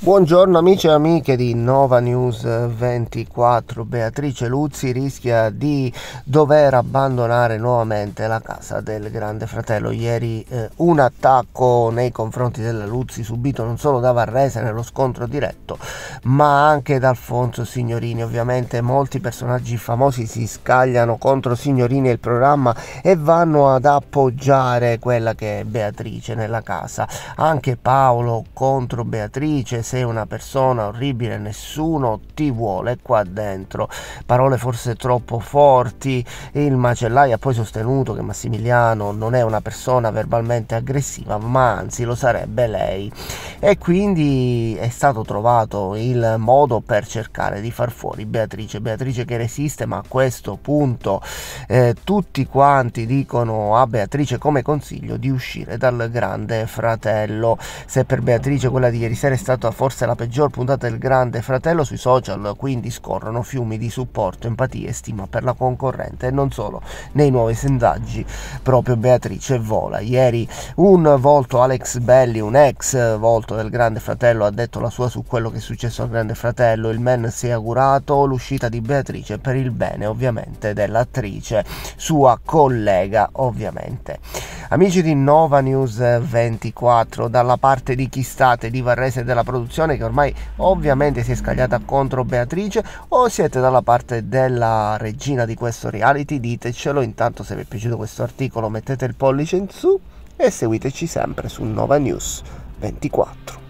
Buongiorno amici e amiche di Nova News 24. Beatrice Luzzi rischia di dover abbandonare nuovamente la casa del Grande Fratello. Ieri eh, un attacco nei confronti della Luzzi subito non solo da Varrese nello scontro diretto, ma anche da Alfonso Signorini. Ovviamente molti personaggi famosi si scagliano contro Signorini e il programma e vanno ad appoggiare quella che è Beatrice nella casa. Anche Paolo contro Beatrice sei una persona orribile, nessuno ti vuole qua dentro. Parole forse troppo forti. Il macellaio ha poi sostenuto che Massimiliano non è una persona verbalmente aggressiva, ma anzi lo sarebbe lei. E quindi è stato trovato il modo per cercare di far fuori Beatrice. Beatrice che resiste, ma a questo punto eh, tutti quanti dicono a Beatrice come consiglio di uscire dal grande fratello. Se per Beatrice quella di ieri sera è stata forse la peggior puntata del Grande Fratello sui social, quindi scorrono fiumi di supporto, empatia e stima per la concorrente e non solo. Nei nuovi sondaggi proprio Beatrice vola. Ieri un volto Alex Belli, un ex volto del Grande Fratello, ha detto la sua su quello che è successo al Grande Fratello. Il men si è augurato l'uscita di Beatrice per il bene ovviamente dell'attrice, sua collega ovviamente. Amici di Nova News 24, dalla parte di chi state, di Varrese della produzione che ormai ovviamente si è scagliata contro Beatrice o siete dalla parte della regina di questo reality? Ditecelo, intanto se vi è piaciuto questo articolo mettete il pollice in su e seguiteci sempre su Nova News 24.